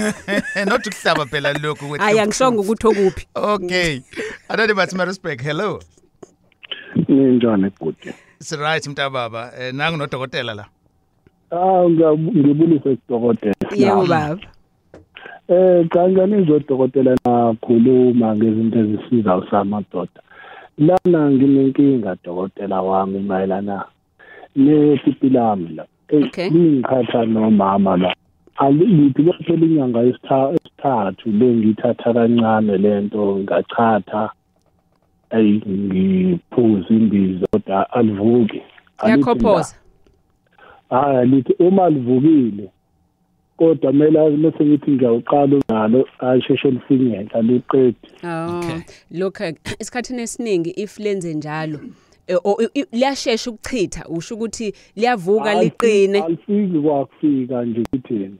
*laughs* Not ukuhlaba phela lokhu kwethu. *laughs* hayi angishongo ukuthi okuphi. Okay. Anani bathi marisburg hello. Ninjani bhuti it's right mntababa. Eh nangu nodokotela la. Ah ngiyabu- ngibulise sidokotela yebo baba. Eh kanjani izodokotela nakhuluma ngezinto ezisiza usamadoda? Lana nginenkinga dokotela wami mayelana nepipi lami la. Eh, Okay. lingikhatha nomama la. Aliyithi kwaphela inyanga yesitha- esithathu bengithatha kancane lento ngachatha ayi ngiphuza imbiza kodwa alivuki. Alithi yakhophoza hayi alithi uma livukile kodwa kumele bese ngithi ngiyawuqala unalo ayisheshe lifinyela liqedi Oh, Okay. look *clears throat* esikhathini esiningi if lenze njalo eh, o- i- i- liyashesha ukuchitha usho ukuthi liyavuka liqine. alifiki kwakufika nje kithini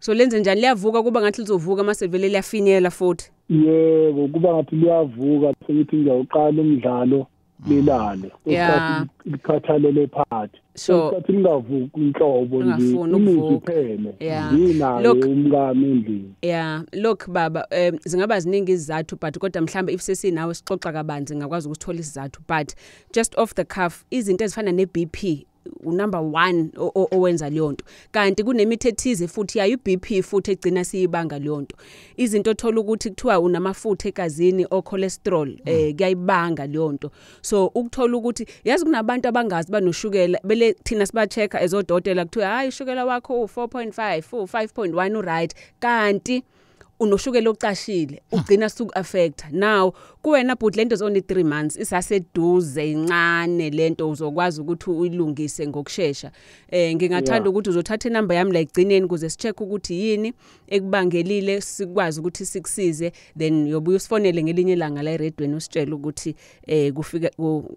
so lenze njani? Liyavuka kuba ngathi lizovuka mase vele liyafinyela futhi? Yebo kuba ngathi liyavuka sengithi ngiyawuqala umdlalo. Lilale Yeah. Kwesikhathi likhathalele phansi Sure. Kwesikhathi lingavuki inhlobo nje Lingafuni imizwa ukuvuka. iphele Yeah. nginaye Look- umkami endlini yeah look baba um zingaba ziningi izizathu but kodwa mhlambe if sesinawe sixoxa kabanzi ngakwazi ukuthola isizathu but just off the cuff izinto ezifana ne-BP unumber 1 o- o- owenza leyo nto. Kanti kunemithi ethize futhi yayo i-BP futhi egcina siyibanga leyo nto. Izinto othola ukuthi kuthiwa unamafutha egazini o cholesterol eh kuyayibanga leyo nto. So ukuthola ukuthi yazi kunabantu abangazi banoshukela bele thina siba checker ezodokotela kuthiwa hayi ushukela wakho u4.5 u5.1 uright. Kanti unoshukela ocashile ugcina suku affecta. Now kuwena but lento zone 3 months isaseduze incane lento uzokwazi ukuthi uyilungise ngokusheshsha eh ngingathanda ukuthi uzothatha inamba yami la igcineni kuze sicheck ukuthi yini ekubangelile sikwazi ukuthi sikusize then yobuye usifonele ngelinye ilanga la eredweni usitshela ukuthi eh kufika ku-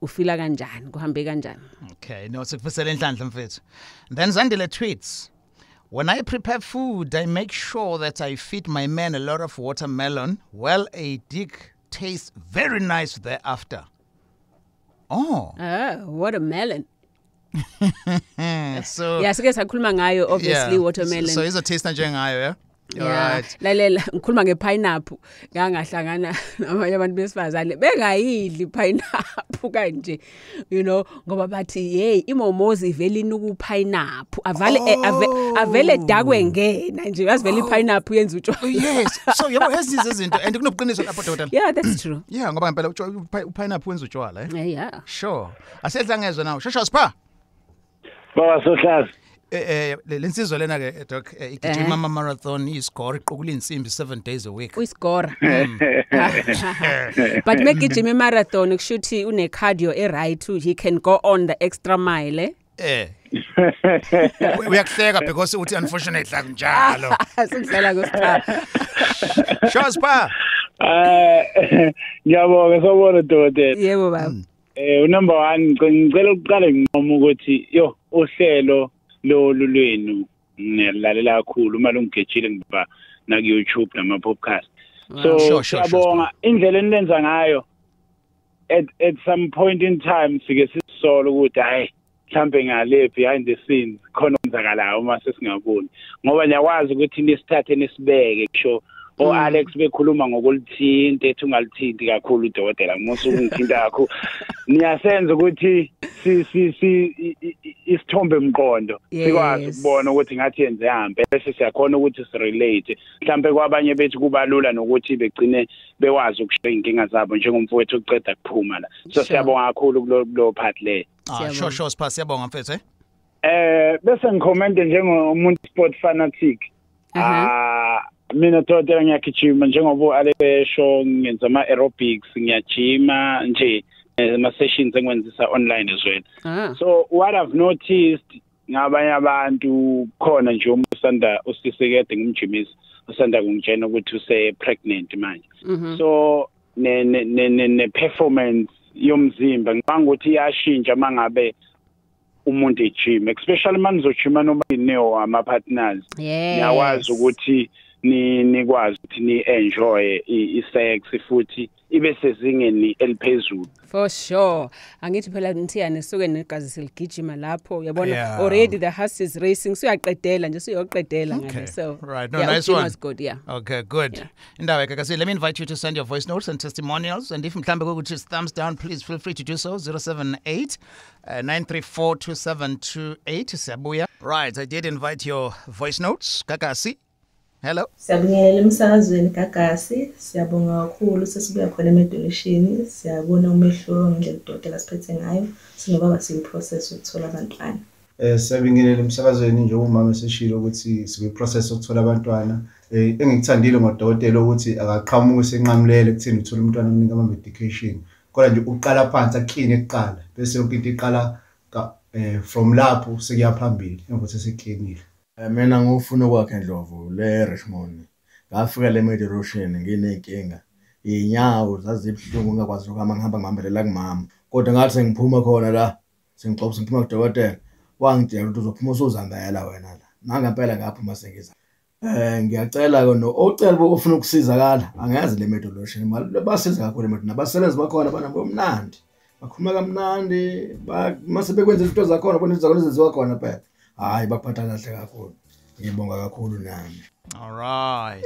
ufila kanjani kuhambe kanjani. Okay no sikufisela inhlanhla mfethu. Then zandile tweets. When I prepare food, I make sure that I feed my men a lot of watermelon. Well, a dick tastes very nice thereafter. Oh, ah watermelon *laughs* so yeah sike sakhuluma ngayo obviously yeah. watermelon So izo taste njengayo, yeah? All Yeah, right. lalela ngikhuluma ngepineapple ngangahlangana *laughs* nabanye abantu besifazane bengayidli pineapple *laughs* kanje you know ngoba bathi hey imomozi ivela inuku pineapple avale eh, ave- avele dakwe ngena nje yazivela ipineapple yenza utshwala Oh, yes. So yabo ezizo izinto and kunobuqiniso lapho dokotela. yeah that's true *clears throat* Yeah, ngoba ngempela utshwala- upi- upineapple wenza utshwala, eh? yeah, yeah. Sure. Asedla ngezwe nawo. Shosha spa. baba sohlazi Eh eh le- lensizwa lena ke doc eh, Eh. igijima ama marathon iscore iqukula insimbi 7 days a week. uyisigora *laughs* but megijima imarathon *laughs* kushuthi une cardio e right he can go on the extra mile eh Eh. *laughs* Uyakuhleka because uthi unfortunately akunjalo. sikudlala kwesichaba Shosha spa. eh ngiyabonga sawubona dokotela yebo baba eh number 1 ngicela ukuqala nginqoma ukuthi yo uhlelo lolu lwenu ngiyalalela kakhulu uma lungigejile ngiba naku YouTube nama podcast so sure, sure, siyabonga indlela enilenza ngayo at at some point in time sike sisola ukuthi hayi mhlambe ngale behind the scenes khona okwenzakalayo uma sesingaboni. Ngoba niyakwazi ukuthi nisithathe nisibeke kusho o Alex bekhuluma ngokulithinta ethi ungalithinti kakhulu udokotela. Musu ungithinta kakhulu. Niyasenza ukuthi isithombe mqondo. Sikwazi ukubona ukuthi ngathi yenze hambe bese siyakhona ukuthi sirelate mhlambe kwabanye bethu kuba lula nokuthi begcine bewazi ukushiya inkinga zabo njengomfowethu uceda kuphuma la. So siyabonga kakhulu kulo part le. Ah, sure sure sipha siyabonga mfethu eh? Eh bese ngicommente njengomuntu sport fanatic. Ah mina totela ngiyagijima njengoba alebesho ngenza ama aerobics ngiyajima nje ama sessions engiwenzisa online as well. Ah. So what i've noticed ngabanye abantu khona nje uma usanda usisekede ngumjimisi usanda kungitshena ukuthi use pregnant manje. Mhm. So ne ne ne, ne, ne performance yomzimba ngicanga ukuthi iyashintsha mangabe umuntu ejim especially manizojima noma ineo ama partners yes. Niyakwazi ukuthi ni nikwazi ukuthi ni enjoy i-sex futhi ibe sezingeni eliphezulu for sure angithi phela mthiyane suke negazi seligijima lapho uyabona Yeah. already the heart is racing suyaqedela nje suyoqedela Okay. ngale so Right. No, yeah, nice ukujima one. is good yeah Okay, good. Indaba kakasi, let me invite you to send your voice notes and testimonials. And if mhlambe kukuthi is thumbs down, please feel free to do so. 078 uh, 934 2728. Siyabuya. Right, I did invite your voice notes. Kakasi. Hello. Siyabingelela emsakazweni kagasi siyabonga kakhulu sesibuya khona emedolishini siyabona umehluko ngendlela udokotela siphethe ngayo sinobaba siyiprocess yokuthola abantwana Eh siyabingelela emsakazweni njengoba umama eseshilo ukuthi sikwiprocess yokuthola abantwana. Eh engikuthandile ngodokotela ukuthi akaqhamuke senqamulele kuthini uthola umntwana omnika ama medication. Kodwa nje uqala phansi akline ekuqala bese yonke into iqala ka- eh from lapho sekuya phambili engokuthi seklinile. Eh, mina ngufuna ukwakhe Ndlovu le Richmond. Ngafika le medication nginenkinga inyawo zazibhlungu ngakwazi ukuhamba ngihamba ngihambela kumama. Kodwa ngathi sengiphuma khona la sengixoxa sengiphuma kudokotela wangitshela ukuthi uzophuma usuzambela wena la. Nangempela ngaphuma sengiza. Eh ngiyacela ke no ocela ufuna ukusizakala. Angazi le medication mali basiza kakhulu emedu nabasebenzi bakhona bana bomnandi bakhuluma kamnandi ba- mase bekwenza izinto zakhona bona izinto zakhona ezenziwa khona phela. Hayi baphatha kahle kakhulu ngibonga kakhulu nami All right.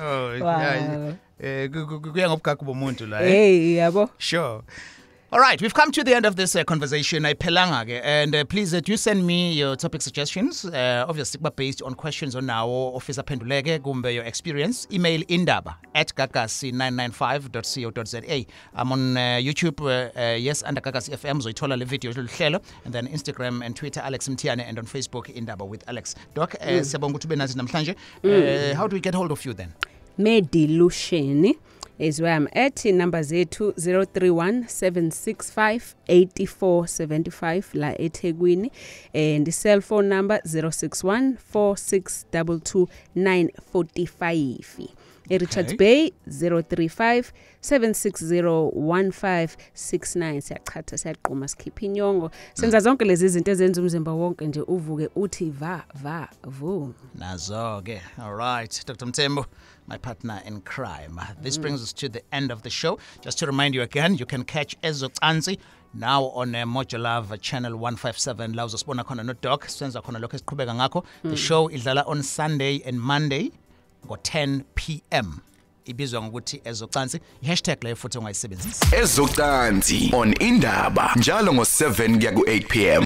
Oh, Wow. yeah. Eh ku- ku- ku- kuya ngobugagu bomuntu la. eh? hey yabo Sure. All right, we've come to the end of this uh, conversation. Pelanga, ke and uh, please uh, do send me your topic suggestions. Uh, obviously based on questions on our officer aphenduleke kumbe your experience. Email indaba at gagasi995.co.za. I'm on uh, YouTube uh, uh, yes under Gagasi FM zoyithola le video hlelo, and then Instagram and Twitter Alex Mtiane and on Facebook indaba with Alex. Doc, uh, siyabonga ukuthi ube nathi namhlanje. Uh, how do we get hold of you then? medilution is where I'm at number zethu 0317658475 la eThekwini and the cell phone number 0614622945 eRichards Okay. Bay 035 7601569 siyachatha siyaqhuma sikhipha inyongo senza zonke lezi zinto ezenza umzimba wonke nje uvuke uthi va va vu Nazo ke. All right, Dr. Mtembo, my partner in crime. Uh, this mm. brings us to the end of the show. Just to remind you again, you can catch Ezo Tsanzi now on uh, Mojalav uh, channel 157 la uzosibona khona no doc senza khona lokho esiqhubeka ngakho. The mm. show idlala on Sunday and Monday ngo-10 pm ibizwa ngokuthi ezocansi i-hashtag leyo futhi ungayisebenzisa Ezocansi on Indaba njalo ngo7 kuya ku8 pm